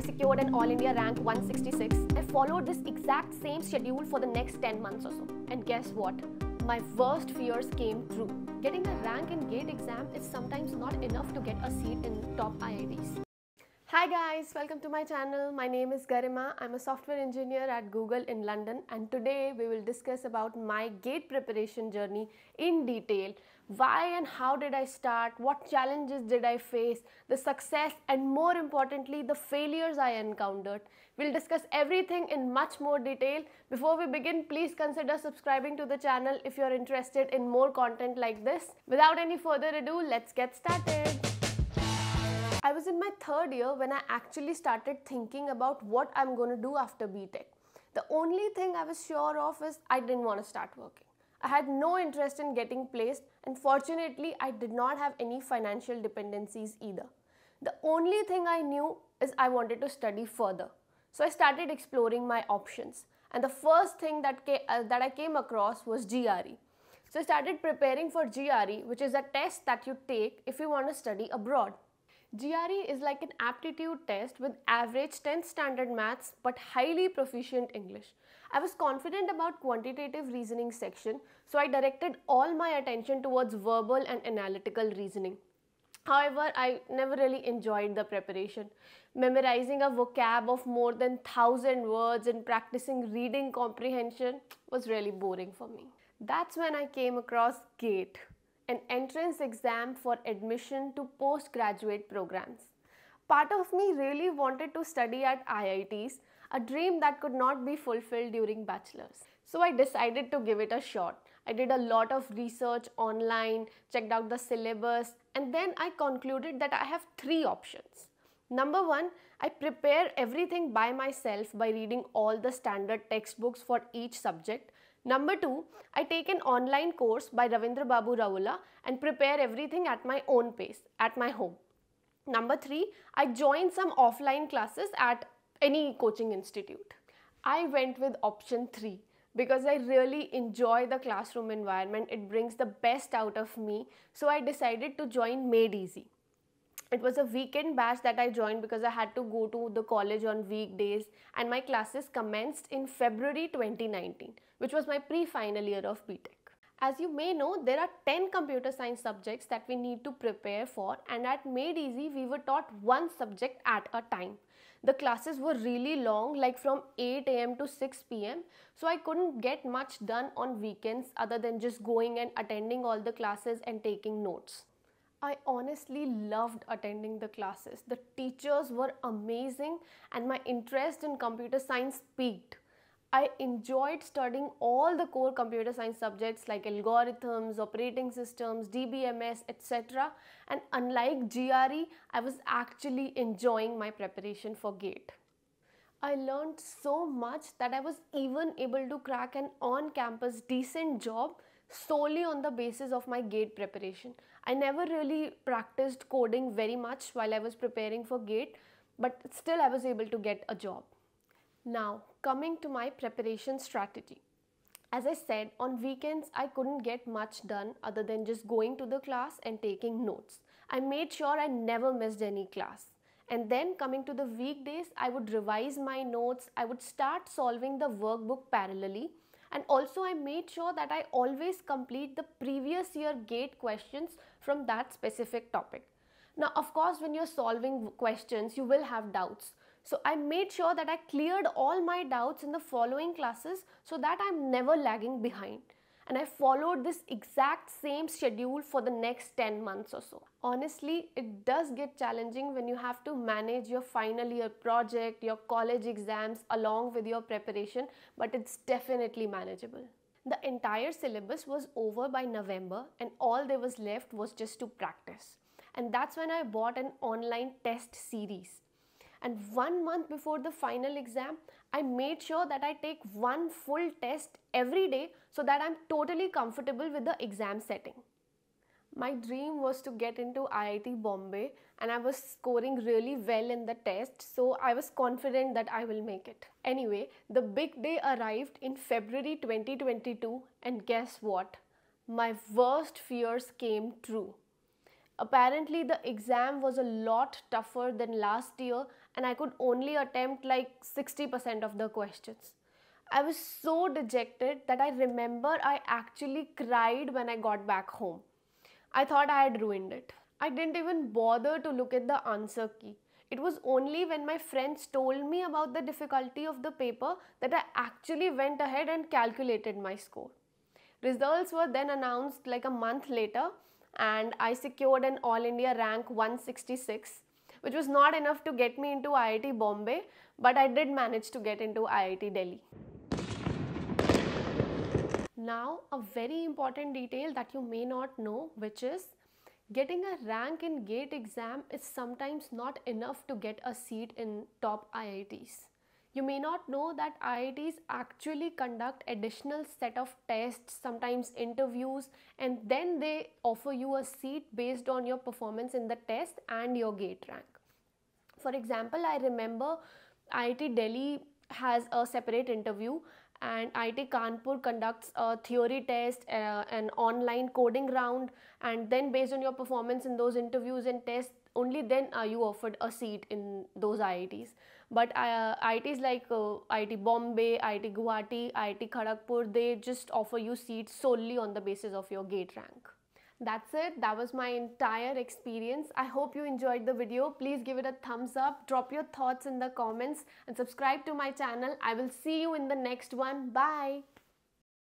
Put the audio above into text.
I secured an All India rank 166. I followed this exact same schedule for the next 10 months or so. And guess what? My worst fears came true. Getting a rank in GATE exam is sometimes not enough to get a seat in top IITs. Hi guys, welcome to my channel. My name is Garima. I'm a software engineer at Google in London and today we will discuss about my GATE preparation journey in detail. Why and how did I start? What challenges did I face? The success and more importantly the failures I encountered. We'll discuss everything in much more detail. Before we begin, please consider subscribing to the channel if you're interested in more content like this. Without any further ado, let's get started. I was in my third year when I actually started thinking about what I'm going to do after BTech. The only thing I was sure of is I didn't want to start working. I had no interest in getting placed, and fortunately, I did not have any financial dependencies either. The only thing I knew is I wanted to study further. So I started exploring my options, and the first thing that, uh, that I came across was GRE. So I started preparing for GRE, which is a test that you take if you want to study abroad. GRE is like an aptitude test with average 10th standard maths but highly proficient English. I was confident about quantitative reasoning section so I directed all my attention towards verbal and analytical reasoning. However, I never really enjoyed the preparation. Memorizing a vocab of more than 1000 words and practicing reading comprehension was really boring for me. That's when I came across GATE an entrance exam for admission to postgraduate programs. Part of me really wanted to study at IITs, a dream that could not be fulfilled during bachelor's. So I decided to give it a shot. I did a lot of research online, checked out the syllabus, and then I concluded that I have three options. Number one, I prepare everything by myself by reading all the standard textbooks for each subject Number two, I take an online course by Ravindra Babu Ravula and prepare everything at my own pace, at my home. Number three, I join some offline classes at any coaching institute. I went with option three because I really enjoy the classroom environment. It brings the best out of me. So I decided to join Made Easy it was a weekend batch that I joined because I had to go to the college on weekdays and my classes commenced in February 2019 which was my pre-final year of BTech. As you may know, there are 10 computer science subjects that we need to prepare for and at Made Easy we were taught one subject at a time. The classes were really long like from 8 am to 6 pm so I couldn't get much done on weekends other than just going and attending all the classes and taking notes. I honestly loved attending the classes. The teachers were amazing and my interest in computer science peaked. I enjoyed studying all the core computer science subjects like algorithms, operating systems, DBMS, etc. And unlike GRE, I was actually enjoying my preparation for GATE. I learned so much that I was even able to crack an on-campus decent job solely on the basis of my GATE preparation. I never really practiced coding very much while I was preparing for GATE, but still I was able to get a job. Now, coming to my preparation strategy. As I said, on weekends I couldn't get much done other than just going to the class and taking notes. I made sure I never missed any class. And then coming to the weekdays, I would revise my notes, I would start solving the workbook parallelly and also I made sure that I always complete the previous year gate questions from that specific topic. Now of course when you're solving questions you will have doubts. So I made sure that I cleared all my doubts in the following classes so that I'm never lagging behind and I followed this exact same schedule for the next 10 months or so. Honestly, it does get challenging when you have to manage your final year project, your college exams along with your preparation, but it's definitely manageable. The entire syllabus was over by November and all there was left was just to practice. And that's when I bought an online test series. And one month before the final exam, I made sure that I take one full test every day so that I'm totally comfortable with the exam setting. My dream was to get into IIT Bombay and I was scoring really well in the test so I was confident that I will make it. Anyway, the big day arrived in February 2022 and guess what? My worst fears came true. Apparently the exam was a lot tougher than last year and I could only attempt like 60% of the questions. I was so dejected that I remember I actually cried when I got back home. I thought I had ruined it. I didn't even bother to look at the answer key. It was only when my friends told me about the difficulty of the paper that I actually went ahead and calculated my score. Results were then announced like a month later, and I secured an All India rank 166, which was not enough to get me into IIT Bombay, but I did manage to get into IIT Delhi. Now, a very important detail that you may not know, which is getting a rank in GATE exam is sometimes not enough to get a seat in top IITs. You may not know that IITs actually conduct additional set of tests, sometimes interviews, and then they offer you a seat based on your performance in the test and your gate rank. For example, I remember IIT Delhi has a separate interview and IIT Kanpur conducts a theory test, uh, an online coding round, and then based on your performance in those interviews and tests, only then are you offered a seat in those IITs. But uh, IITs like uh, IIT Bombay, IIT Guwahati, IIT Kharagpur, they just offer you seats solely on the basis of your gate rank. That's it. That was my entire experience. I hope you enjoyed the video. Please give it a thumbs up. Drop your thoughts in the comments and subscribe to my channel. I will see you in the next one. Bye.